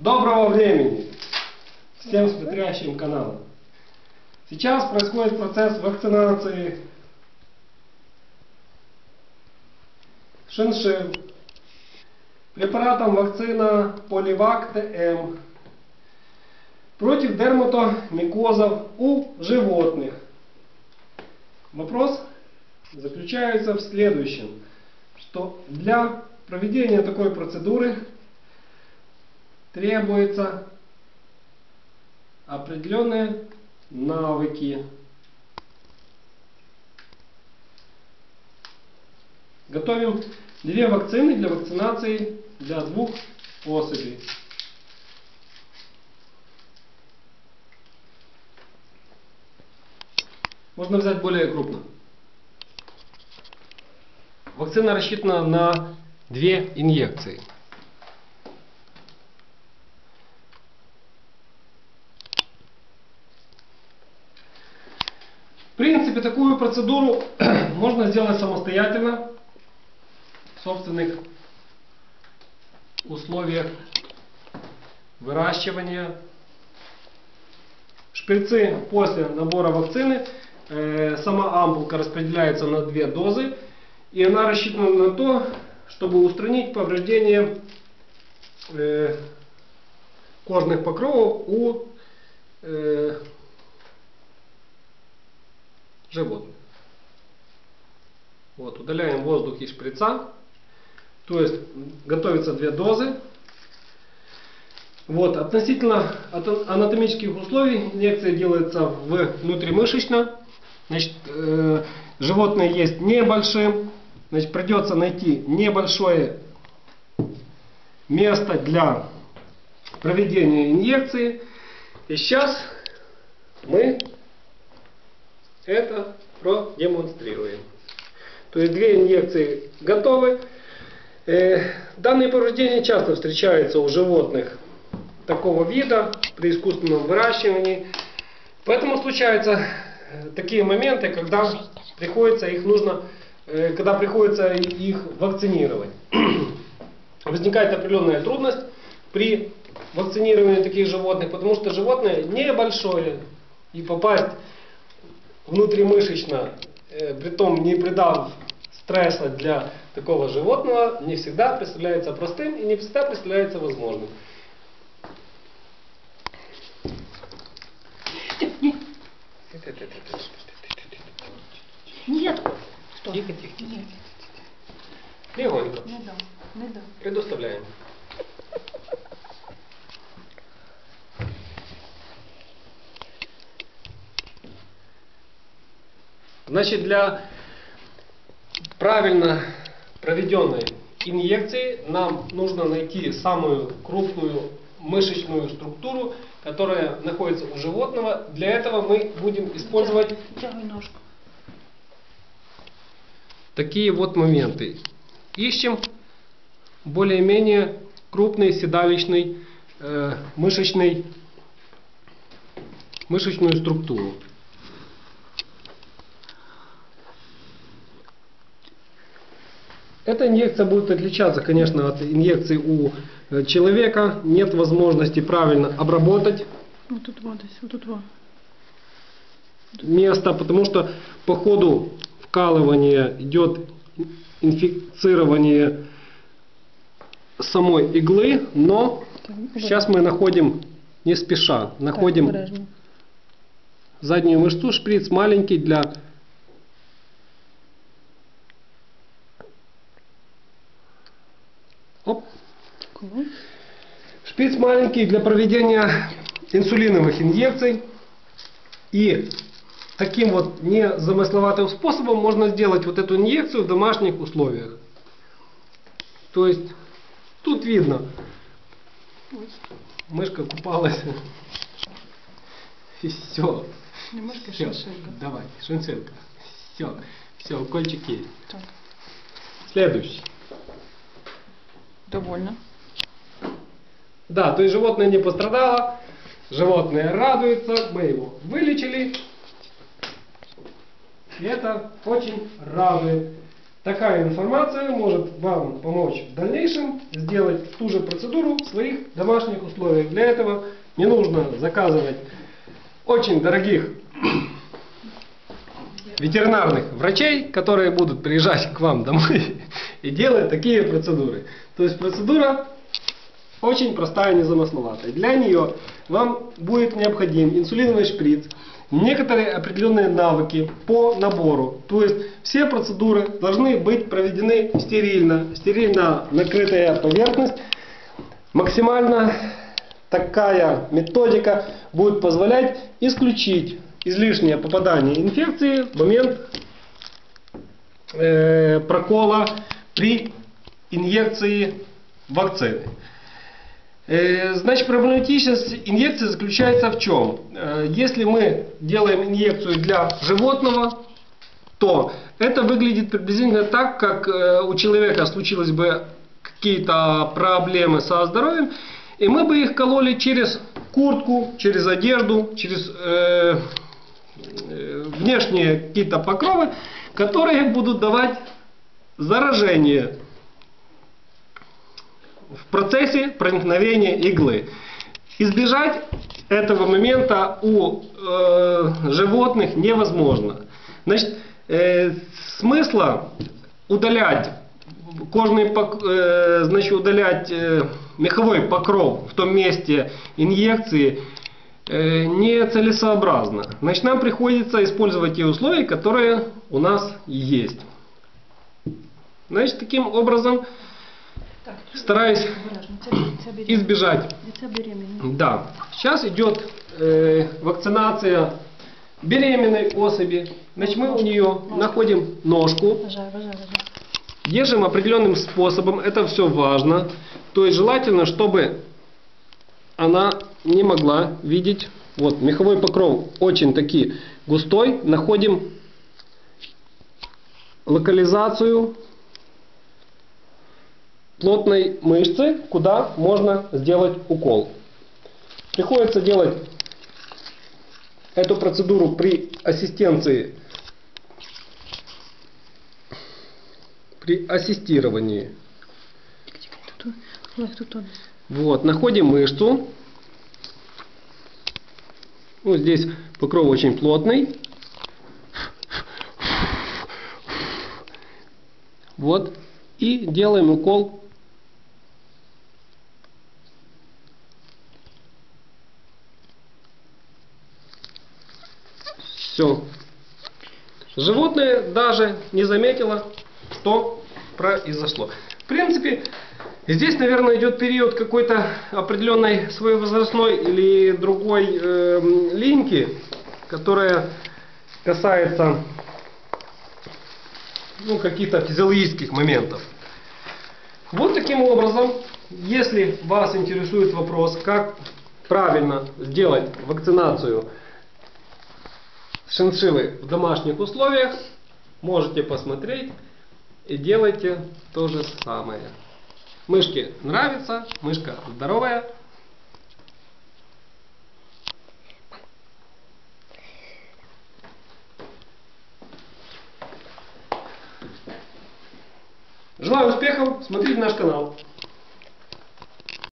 Доброго времени всем смотрящим канал. Сейчас происходит процесс вакцинации шиншилл препаратом вакцина Поливак ТМ против дерматомикозов у животных. Вопрос заключается в следующем, что для проведения такой процедуры требуются определенные навыки. Готовим две вакцины для вакцинации для двух особей. Можно взять более крупно. Вакцина рассчитана на две инъекции. В принципе, такую процедуру можно сделать самостоятельно в собственных условиях выращивания. Шприцы после набора вакцины, э, сама ампулка распределяется на две дозы, и она рассчитана на то, чтобы устранить повреждение э, кожных покровов у э, животных. Вот, удаляем воздух из шприца. То есть готовятся две дозы. Вот, относительно анатомических условий инъекция делается внутримышечно. Значит, э, животное есть небольшим. Значит, придется найти небольшое место для проведения инъекции. И сейчас мы это продемонстрируем. То есть две инъекции готовы. Э, данные повреждения часто встречаются у животных такого вида при искусственном выращивании. Поэтому случаются э, такие моменты, когда приходится их нужно, э, когда приходится их вакцинировать. Возникает определенная трудность при вакцинировании таких животных, потому что животное небольшое и попасть внутримышечно, э, притом не придав стресса для такого животного, не всегда представляется простым и не всегда представляется возможным. Нет. Что? Тихо, тихо, тихо. Нет. Легонько. Не дам. Не дам. Предоставляем. Значит, для правильно проведенной инъекции нам нужно найти самую крупную мышечную структуру, которая находится у животного. Для этого мы будем использовать такие вот моменты. Ищем более-менее крупный седалищный э, мышечный, мышечную структуру. Эта инъекция будет отличаться, конечно, от инъекции у э, человека. Нет возможности правильно обработать Вот тут вот, вот тут вот. место, потому что по ходу вкалывания идет инфицирование самой иглы, но сейчас мы находим не спеша, находим заднюю мышцу, шприц маленький для Шприц маленький для проведения инсулиновых инъекций. И таким вот незамысловатым способом можно сделать вот эту инъекцию в домашних условиях. То есть тут видно, мышка купалась. И все. Немножко Все, шиншилька. давай, шиншилка. Все, все, укольчик есть. Так. Следующий. Довольно. Да, то есть животное не пострадало, животное радуется, мы его вылечили. И это очень радует. такая информация может вам помочь в дальнейшем сделать ту же процедуру в своих домашних условиях. Для этого не нужно заказывать очень дорогих ветеринарных врачей, которые будут приезжать к вам домой и делать такие процедуры. То есть процедура очень простая незамысловатая. Для нее вам будет необходим инсулиновый шприц, некоторые определенные навыки по набору. То есть все процедуры должны быть проведены стерильно, стерильно накрытая поверхность. Максимально такая методика будет позволять исключить излишнее попадание инфекции в момент э, прокола при инъекции вакцины. Э, Значит, проблематичность инъекции заключается в чем? Э, Если мы делаем инъекцию для животного, то это выглядит приблизительно так, как э, у человека случилось бы какие-то проблемы со здоровьем, и мы бы их кололи через куртку, через одежду, через э, внешние какие-то покровы, которые будут давать заражение в процессе проникновения иглы. Избежать этого момента у э, животных невозможно. Значит, э, смысла удалять кожный э, значит, удалять э, меховой покров в том месте инъекции э, нецелесообразно. Значит, нам приходится использовать те условия, которые у нас есть. Значит, таким образом стараюсь избежать. Да. Сейчас идет э, вакцинация беременной особи. Значит, мы у нее находим ножку, держим определенным способом. Это все важно. То есть желательно, чтобы она не могла видеть. Вот меховой покров очень таки густой. Находим локализацию плотной мышцы, куда можно сделать укол. Приходится делать эту процедуру при ассистенции, при ассистировании. Вот, находим мышцу. Вот здесь покров очень плотный. Вот. И делаем укол. Все. Животное даже не заметило, что произошло. В принципе, здесь, наверное, идет период какой-то определенной своей возрастной или другой эм, линьки, которая касается ну, каких-то физиологических моментов. Вот таким образом, если вас интересует вопрос, как правильно сделать вакцинацию шиншиллы в домашних условиях, можете посмотреть и делайте то же самое. Мышке нравится, мышка здоровая. Желаю успехов, смотрите наш канал.